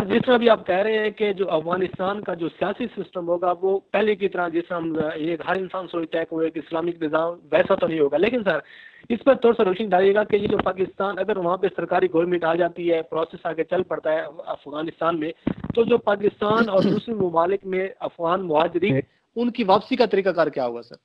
जिस तरह भी आप कह रहे हैं कि जो अफ़गानिस्तान का जो सियासी सिस्टम होगा वो पहले की तरह जिस हम ये हर इंसान सोचता है कि वो एक इस्लामिक निज़ाम वैसा तो नहीं होगा। लेकिन सर इस पर थोड़ा सा रोशनी डालिएगा कि ये जो पाकिस्तान अगर वहाँ पे सरकारी गवर्नमेंट आ जाती है प्रोसेस आगे चल पड़ता है अफ़गानिस्तान में तो जो पाकिस्तान और दूसरे ममालिक में अफगान महाजरी उनकी वापसी का तरीकाकार क्या होगा सर?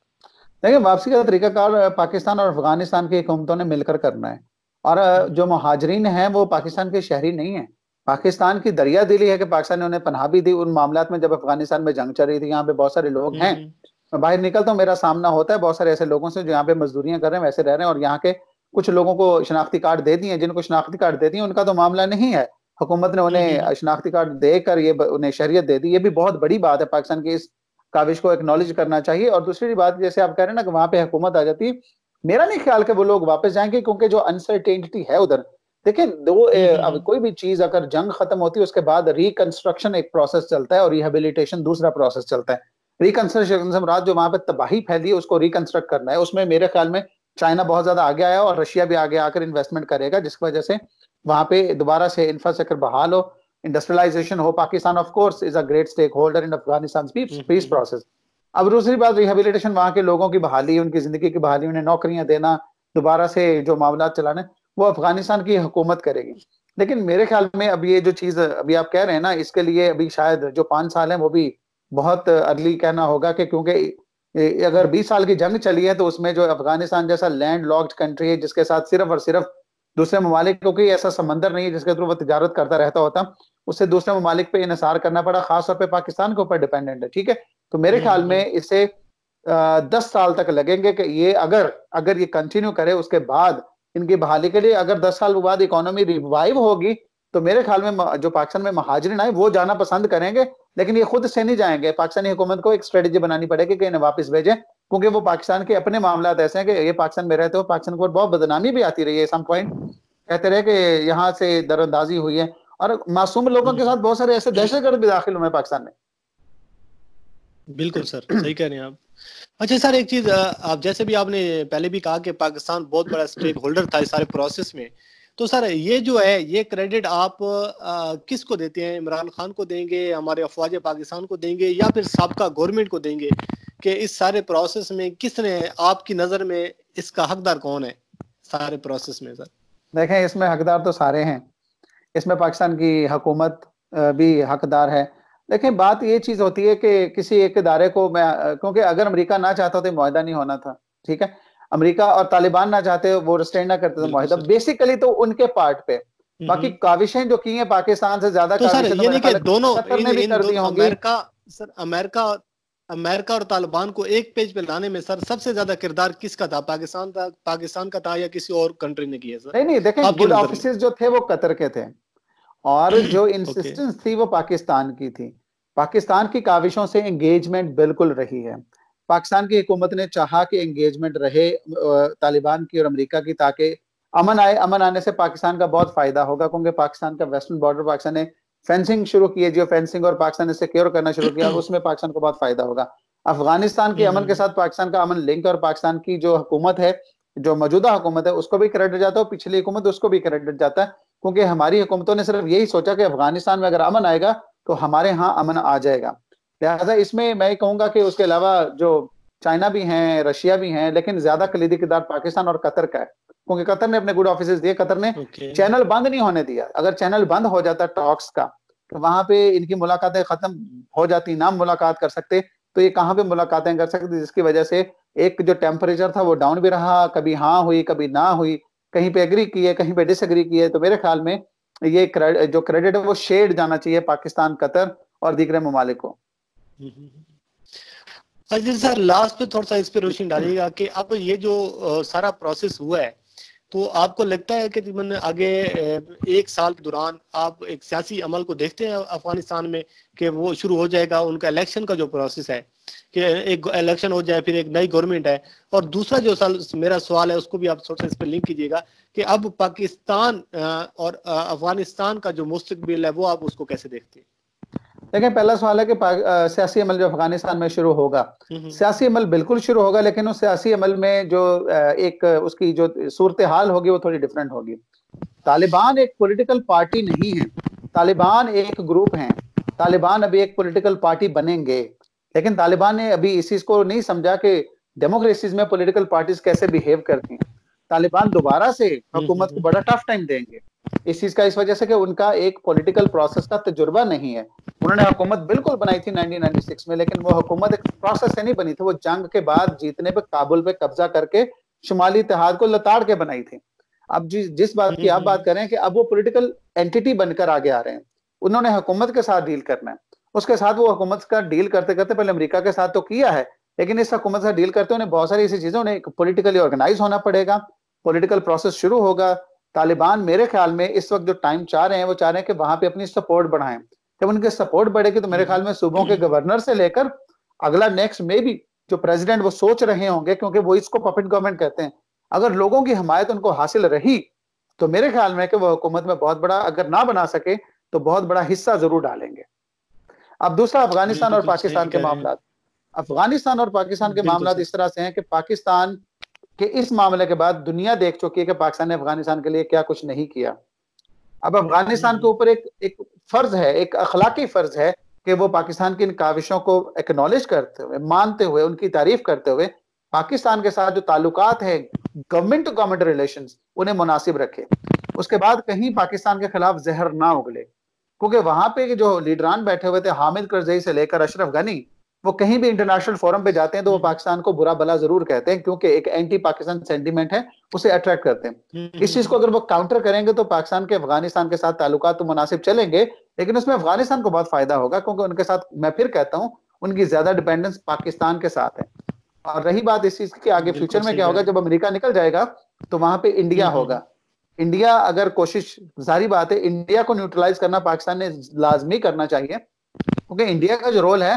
देखिए वापसी का तरीकाकार पाकिस्तान और अफ़गानिस्तान की हुकूमतों ने मिलकर करना है। और जो महाजरीन हैं वो पाकिस्तान के शहरी नहीं है। पाकिस्तान की दरिया दिली है कि पाकिस्तान ने उन्हें पनाह भी दी। उन मामला में जब अफ़गानिस्तान में जंग चल रही थी यहाँ पे बहुत सारे लोग हैं। हम्म, हम्म। बाहर निकलता हूँ मेरा सामना होता है बहुत सारे ऐसे लोगों से जो यहाँ पे मजदूरियाँ कर रहे हैं वैसे रह रहे हैं और यहाँ के कुछ लोगों को शनाख्ती कार्ड दे दिए जिनको शनाख्ती कार्ड दे दिए उनका तो मामला नहीं है। हुकूमत ने उन्हें शनाख्ती कार्ड देकर ये उन्हें शरीयत दे दी। ये भी बहुत बड़ी बात है पाकिस्तान की इस काविश को एक्नॉलेज करना चाहिए। और दूसरी बात जैसे आप कह रहे हैं ना कि वहाँ पे हुकूमत आ जाती है मेरा नहीं ख्याल कि वो लोग वापस जाएँगे क्योंकि जो अनसर्टेनिटी है उधर देखिए दो अब कोई भी चीज़ अगर जंग खत्म होती है उसके बाद रिकंस्ट्रक्शन एक प्रोसेस चलता है और रिहेबिलिटेशन दूसरा प्रोसेस चलता है। रिकंस्ट्रक्शन रात जो वहाँ पे तबाही फैली है उसको रिकंस्ट्रक्ट करना है। उसमें मेरे ख्याल में चाइना बहुत ज़्यादा आगे आया और रशिया भी आगे आकर इन्वेस्टमेंट करेगा जिसकी वजह से वहाँ पे दोबारा से इंफ्रास्ट्रक्चर बहाल हो इंडस्ट्रियलाइजेशन हो। Pakistan of course is a great stakeholder in Afghanistan peace process अब दूसरी बात रिहेबिलिटेशन वहाँ के लोगों की बहाली उनकी ज़िंदगी की बहाली उन्हें नौकरियाँ देना दोबारा से जो मामला चलाने वो अफ़गानिस्तान की हुकूमत करेगी लेकिन मेरे ख्याल में अब ये जो चीज़ अभी आप कह रहे हैं ना इसके लिए अभी शायद जो पाँच साल है वो भी बहुत अर्ली कहना होगा कि क्योंकि अगर बीस साल की जंग चली है तो उसमें जो अफ़गानिस्तान जैसा लैंड लॉक्ड कंट्री है जिसके साथ सिर्फ़ और सिर्फ़ दूसरे ममालिक क्योंकि ऐसा समंदर नहीं है जिसके थ्रू वो तजारत करता रहता होता उससे दूसरे ममालिक पे इसार करना पड़ा खासतौर पर पाकिस्तान के ऊपर डिपेंडेंट है ठीक है तो मेरे ख्याल। में इसे दस साल तक लगेंगे कि ये अगर अगर ये कंटिन्यू करे उसके बाद इनकी बहाली के लिए अगर दस साल बाद इकोनॉमी रिवाइव होगी तो मेरे ख्याल में जो पाकिस्तान में महाजरीन आए, वो जाना पसंद करेंगे, लेकिन ये खुद से नहीं जाएँगे। पाकिस्तानी हुकूमत को एक स्ट्रेटेजी बनानी पड़ेगी कि इन्हें वापस भेजें, क्योंकि वो पाकिस्तान के अपने मामला ऐसे हैं कि ये पाकिस्तान में रहते हो पाकिस्तान को बहुत बदनामी भी आती रही है। सम पॉइंट कहते रहे कि यहाँ से दरअंदाजी हुई है। और मासूम लोगों के साथ बहुत सारे ऐसे दहशतगर्द भी दाखिल हुए पाकिस्तान में। बिल्कुल सर, सही कह रहे हैं आप। अच्छा सर, एक चीज़ आप जैसे भी आपने पहले भी कहा कि पाकिस्तान बहुत बड़ा स्टेक होल्डर था इस सारे प्रोसेस में तो सर ये जो है, ये क्रेडिट आप किस को देते हैं? इमरान खान को देंगे, हमारे अफवाज पाकिस्तान को देंगे, या फिर सबका गवर्नमेंट को देंगे कि इस सारे प्रोसेस में किसने, आपकी नज़र में इसका हकदार कौन है? सारे प्रोसेस में सर। देखें, इसमें हकदार तो सारे हैं। इसमें पाकिस्तान की हुकूमत भी हकदार है। लेकिन बात ये चीज़ होती है कि किसी एक इदारे को मैं क्योंकि अगर अमेरिका ना चाहता तो माहा नहीं होना था ठीक है? अमेरिका और तालिबान ना चाहते वो रिस्टेंड ना करते तो माहिदा बेसिकली तो उनके पार्ट पे। हम्म, बाकी हम्म। काविशें जो की हैं पाकिस्तान से ज़्यादा तो सर, ये नहीं कि दोनों ने भी कर दी होंगी। अमेरिका सर अमेरिका अमेरिका और तालिबान को एक पेज पे लाने में सर सबसे ज़्यादा किरदार किसका था? पाकिस्तान था पाकिस्तान का था या किसी और कंट्री ने किया सर? नहीं नहीं देखें गुड ऑफ़िस जो थे वो कतर के थे। और जो इंसिस्टेंस थी वो पाकिस्तान की थी। पाकिस्तान की काविशों से एंगेजमेंट बिल्कुल रही है। पाकिस्तान की हुकूमत ने चाहा कि एंगेजमेंट रहे तालिबान की और अमेरिका की ताकि अमन आए अमन आने से पाकिस्तान का बहुत फ़ायदा होगा क्योंकि पाकिस्तान का वेस्टर्न बॉर्डर पाकिस्तान ने फेंसिंग शुरू की है जो फेंसिंग और पाकिस्तान ने सिक्योर करना शुरू किया उसमें पाकिस्तान को बहुत फ़ायदा होगा। अफ़गानिस्तान के अमन के साथ पाकिस्तान का अमन लिंक और पाकिस्तान की जो हुकूमत है जो मौजूदा हुकूमत है उसको भी क्रेडिट जाता है पिछली हुकूमत उसको भी क्रेडिट जाता है क्योंकि हमारी हुकूमतों ने सिर्फ़ यही सोचा कि अफ़गानिस्तान में अगर अमन आएगा तो हमारे यहाँ अमन आ जाएगा। लिहाजा इसमें मैं कहूँगा कि उसके अलावा जो चाइना भी हैं रशिया भी हैं लेकिन ज़्यादा कलीदी किरदार पाकिस्तान और कतर का है। क्योंकि कतर ने अपने गुड ऑफ़िस दिए कतर ने okay. चैनल बंद नहीं होने दिया। अगर चैनल बंद हो जाता टॉक्स का तो वहाँ पे इनकी मुलाकातें खत्म हो जाती ना मुलाकात कर सकते। तो ये कहाँ पे मुलाकातें कर सकते जिसकी वजह से एक जो टेम्परेचर था वो डाउन भी रहा कभी हाँ हुई कभी ना हुई कहीं पे एग्री किए कहीं पे डिसएग्री किए। तो मेरे ख्याल में ये क्रेड, जो क्रेडिट है वो शेड जाना चाहिए पाकिस्तान कतर और दीगर ममालिक को। सर लास्ट पे थोड़ा सा इस पे रोशनी डालिएगा कि अब ये जो सारा प्रोसेस हुआ है तो आपको लगता है कि आगे एक साल के दौरान आप एक सियासी अमल को देखते हैं अफ़गानिस्तान में कि वो शुरू हो जाएगा, उनका इलेक्शन का जो प्रोसेस है कि एक इलेक्शन हो जाए, फिर एक नई गवर्नमेंट है। और दूसरा जो साल, मेरा सवाल है, उसको भी आप थोड़ा इस पर लिंक कीजिएगा कि अब पाकिस्तान और अफ़गानिस्तान का जो मुस्तबिल है, वो आप उसको कैसे देखते हैं? देखिए पहला सवाल है कि सियासी अमल जो अफ़गानिस्तान में शुरू होगा। हम्म, हम्म। सियासी अमल बिल्कुल शुरू होगा लेकिन उस सियासी अमल में जो एक उसकी जो सूरत हाल होगी वो थोड़ी डिफरेंट होगी। तालिबान एक पॉलिटिकल पार्टी नहीं है। तालिबान एक ग्रुप है। तालिबान अभी एक पॉलिटिकल पार्टी बनेंगे। लेकिन तालिबान ने अभी इस चीज़ को नहीं समझा कि डेमोक्रेसीज में पॉलिटिकल पार्टीज़ कैसे बिहेव करती हैं। तालिबान दोबारा से हम्म, हुकूमत को बड़ा टफ टाइम देंगे। इस चीज़ का इस वजह से कि उनका एक पॉलिटिकल प्रोसेस का तजुर्बा नहीं है। उन्होंने हुकूमत बिल्कुल बनाई थी 1996 में लेकिन वो हुकूमत एक प्रोसेस से नहीं बनी थी। वो जंग के बाद जीतने पे काबुल पे कब्जा करके शुमाली इतिहाद को लताड़ के बनाई थी। अब जिस जिस बात की आप हम्म, बात करें कि अब वो पोलिटिकल एंटिटी बनकर आगे आ रहे हैं। उन्होंने हुकूमत के साथ डील करना है। उसके साथ वो हुकूमत का डील करते करते पहले अमरीका के साथ तो किया है लेकिन इस हुकूमत से डील करते उन्हें बहुत सारी ऐसी चीज़ें उन्हें पोलिटिकली ऑर्गेनाइज होना पड़ेगा। पॉलिटिकल प्रोसेस शुरू होगा। तालिबान मेरे ख्याल में इस वक्त जो टाइम चाह रहे हैं वो चाह रहे हैं कि वहाँ पे अपनी सपोर्ट बढ़ाएँ। जब उनके सपोर्ट बढ़ेगी तो मेरे ख्याल में सूबों के गवर्नर से लेकर अगला नेक्स्ट में भी जो प्रेसिडेंट वो सोच रहे होंगे क्योंकि वो इसको पपेट गवर्नमेंट कहते हैं। अगर लोगों की हमायत उनको हासिल रही तो मेरे ख्याल में कि वो हुकूमत में बहुत बड़ा अगर ना बना सके तो बहुत बड़ा हिस्सा ज़रूर डालेंगे। अब दूसरा अफ़गानिस्तान और पाकिस्तान के मामला अफ़गानिस्तान और पाकिस्तान के मामला इस तरह से हैं कि पाकिस्तान कि इस मामले के बाद दुनिया देख चुकी है कि पाकिस्तान ने अफ़गानिस्तान के लिए क्या कुछ नहीं किया। अब अफ़गानिस्तान के ऊपर एक एक फ़र्ज़ है, एक अखलाकी फ़र्ज़ है कि वो पाकिस्तान की इन काविशों को एक्नॉलेज करते हुए, मानते हुए, उनकी तारीफ़ करते हुए पाकिस्तान के साथ जो ताल्लुकात है गवर्नमेंट टू गवर्नमेंट रिलेशन उन्हें मुनासिब रखे। उसके बाद कहीं पाकिस्तान के खिलाफ जहर ना उगले। क्योंकि वहाँ पे जो लीडरान बैठे हुए थे, हामिद करजई से लेकर अशरफ गनी वो कहीं भी इंटरनेशनल फोरम पे जाते हैं तो वो हम्म। पाकिस्तान को बुरा भला ज़रूर कहते हैं क्योंकि एक एंटी पाकिस्तान सेंटीमेंट है उसे अट्रैक्ट करते हैं। हम्म, इस चीज़ को हम्म, अगर वो काउंटर करेंगे तो पाकिस्तान के अफ़गानिस्तान के साथ ताल्लुक तो मुनासिब चलेंगे लेकिन उसमें अफ़गानिस्तान को बहुत फ़ायदा होगा क्योंकि उनके साथ मैं फिर कहता हूँ उनकी ज़्यादा डिपेंडेंस पाकिस्तान के साथ है। और रही बात इस चीज़ की आगे फ्यूचर में क्या होगा जब अमेरिका निकल जाएगा तो वहाँ पे इंडिया होगा। इंडिया अगर कोशिश जारी बात है इंडिया को न्यूट्रलाइज करना पाकिस्तान ने लाजमी करना चाहिए क्योंकि इंडिया का जो रोल है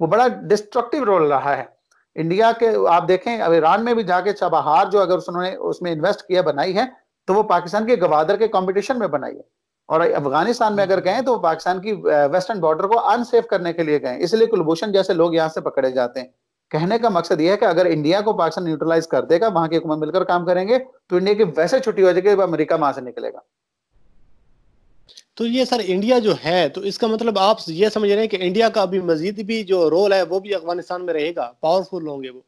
वो बड़ा डिस्ट्रक्टिव रोल रहा है। इंडिया के, आप देखें, अब ईरान में भी जाके चबाहार जो अगर उन्होंने उसमें इन्वेस्ट किया, बनाई है तो वो पाकिस्तान के गवादर के कंपटीशन में बनाई है। और अफ़गानिस्तान में अगर गए तो वो पाकिस्तान की वेस्टर्न बॉर्डर को अनसेफ करने के लिए गए। इसलिए कुलभूषण जैसे लोग यहाँ से पकड़े जाते हैं। कहने का मकसद यह है कि अगर इंडिया को पाकिस्तान न्यूट्रलाइज कर देगा, वहाँ की हुकूमत मिलकर काम करेंगे तो इंडिया की वैसे छुट्टी हो जाएगी अमेरिका वहाँ से निकलेगा। तो ये सर इंडिया जो है तो इसका मतलब आप ये समझ रहे हैं कि इंडिया का अभी मजीद भी जो रोल है वो भी अफ़गानिस्तान में रहेगा? पावरफुल होंगे वो।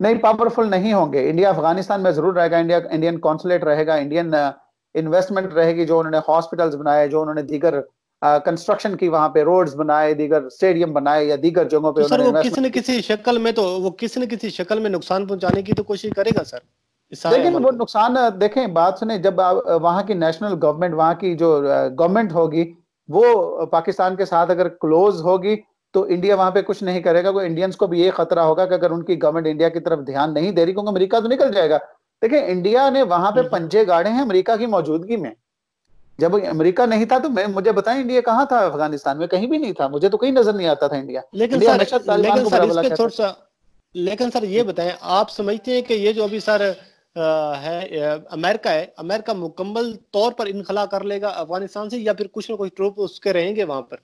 नहीं पावरफुल नहीं होंगे। इंडिया अफ़गानिस्तान में ज़रूर रहेगा। इंडिया इंडियन कॉन्सुलेट रहेगा। इंडियन इन्वेस्टमेंट रहेगी जो उन्होंने हॉस्पिटल्स बनाए जो उन्होंने दीगर कंस्ट्रक्शन की वहाँ पे रोड्स बनाए दीगर स्टेडियम बनाए या दीगर जगहों पे तो सर वो किसी न किसी शक्ल में तो वो किसी न किसी शक्ल में नुकसान पहुँचाने की तो कोशिश करेगा सर? लेकिन वो नुकसान देखें बात सुने जब वहाँ की नेशनल गवर्नमेंट वहाँ की जो गवर्नमेंट होगी वो पाकिस्तान के साथ अगर क्लोज होगी तो इंडिया वहाँ पे कुछ नहीं करेगा। वो इंडियंस को भी ये खतरा होगा कि अगर उनकी गवर्नमेंट इंडिया की तरफ़ ध्यान नहीं दे रही क्योंकि अमेरिका तो निकल जाएगा। देखिए इंडिया ने वहाँ पे हम्म। पंजे गाड़े हैं अमेरिका की मौजूदगी में। जब अमेरिका नहीं था तो मैं मुझे बताएँ इंडिया कहाँ था अफ़गानिस्तान में? कहीं भी नहीं था। मुझे तो कहीं नज़र नहीं आता था इंडिया लेकिन सर, लेकिन सर, लेकिन सर ये बताएँ आप समझते हैं कि ये जो अभी सर है अमेरिका है। अमेरिका मुकम्मल तौर पर इनखला कर लेगा अफ़गानिस्तान से या फिर कुछ ना कुछ ट्रूप उसके रहेंगे वहाँ पर?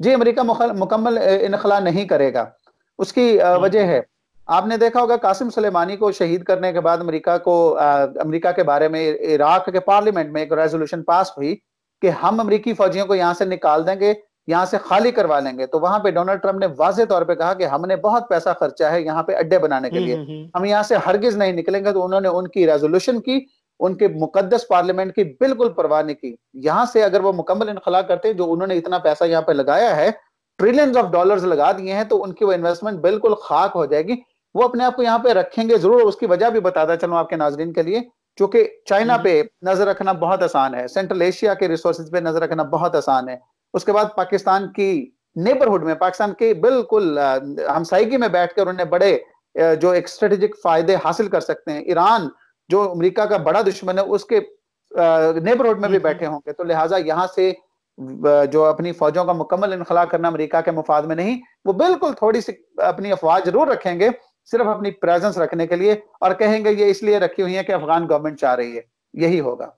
जी अमेरिका मुकम्मल इनखला नहीं करेगा। उसकी हम्म। वजह है। आपने देखा होगा कासिम सुलेमानी को शहीद करने के बाद अमेरिका को अमेरिका के बारे में इराक के पार्लियामेंट में एक रेजोल्यूशन पास हुई कि हम अमेरिकी फौजियों को यहाँ से निकाल देंगे। यहाँ से खाली करवा लेंगे। तो वहाँ पे डोनाल्ड ट्रंप ने वाजे तौर पे कहा कि हमने बहुत पैसा खर्चा है यहाँ पे अड्डे बनाने के लिए। हम्म, हम्म, हम्म। हम यहाँ से हरगिज नहीं निकलेंगे तो उन्होंने उनकी रेजोल्यूशन की उनके मुकदस पार्लियामेंट की बिल्कुल परवाह नहीं की। यहाँ से अगर वो मुकम्मल इनखला करते जो उन्होंने इतना पैसा यहाँ पे लगाया है ट्रिलियंस ऑफ़ डॉलर्स लगा दिए हैं तो उनकी वो इन्वेस्टमेंट बिल्कुल खाक हो जाएगी। वो अपने आप को यहाँ पे रखेंगे ज़रूर उसकी वजह भी बताता चलो आपके नाजरीन के लिए क्योंकि चाइना पे नज़र रखना बहुत आसान है। सेंट्रल एशिया के रिसोर्सेज पे नज़र रखना बहुत आसान है। उसके बाद पाकिस्तान की नेबरहुड में पाकिस्तान के बिल्कुल हमसाइगी में बैठकर उन्हें बड़े जो एक स्ट्रेटेजिक फ़ायदे हासिल कर सकते हैं। ईरान जो अमेरिका का बड़ा दुश्मन है उसके नेबरहुड में भी हम्म, बैठे हम्म। होंगे। तो लिहाजा यहाँ से जो अपनी फौजों का मुकम्मल इनखला करना अमेरिका के मुफाद में नहीं वो बिल्कुल थोड़ी सी अपनी अफवाह ज़रूर रखेंगे सिर्फ़ अपनी प्रेजेंस रखने के लिए और कहेंगे ये इसलिए रखी हुई है कि अफगान गवर्नमेंट चाह रही है। यही होगा।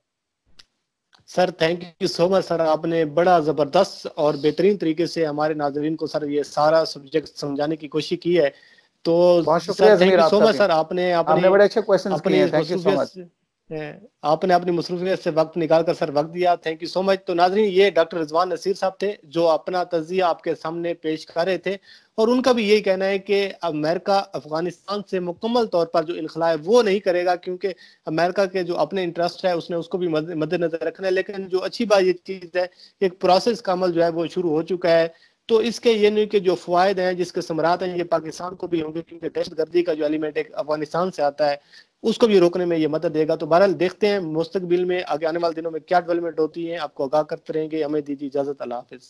Sir thank you so much sir आपने बड़ा ज़बरदस्त और बेहतरीन तरीके से हमारे नाजरीन को सर ये सारा सब्जेक्ट समझाने की कोशिश की है। तो बहुत शुक्रिया thank you so much sir आपने आपने बड़े अच्छे क्वेश्चन किए थैंक यू सो मच आपने अपनी मसरूफियत से वक्त निकाल कर सर वक्त दिया। थैंक यू सो मच तो नाजरीन, ये डॉक्टर रिजवान नसीर साहब थे जो अपना तजिया आपके सामने पेश कर रहे थे और उनका भी यही कहना है कि अमेरिका अफ़गानिस्तान से मुकम्मल तौर पर जो इनखला है वो नहीं करेगा क्योंकि अमेरिका के जो अपने इंटरेस्ट है, उसने उसको भी मद्देनजर रखना है। लेकिन जो अच्छी बात ये चीज़ है कि एक प्रोसेस का अमल जो है वो शुरू हो चुका है। तो इसके ये नहीं कि जो फ़ायद हैं, जिसके समरात हैं, ये पाकिस्तान को भी होंगे क्योंकि दहशत गर्दी का जो एलिमेंट एक अफ़गानिस्तान से आता है। उसको भी रोकने में ये मदद देगा। तो बहरहाल देखते हैं मुस्तबिल में आगे आने वाले दिनों में क्या डेवलपमेंट होती है, आपको आगाह करते रहेंगे। हमें दीजिए इजाज़त, अल्लाह हाफिज़।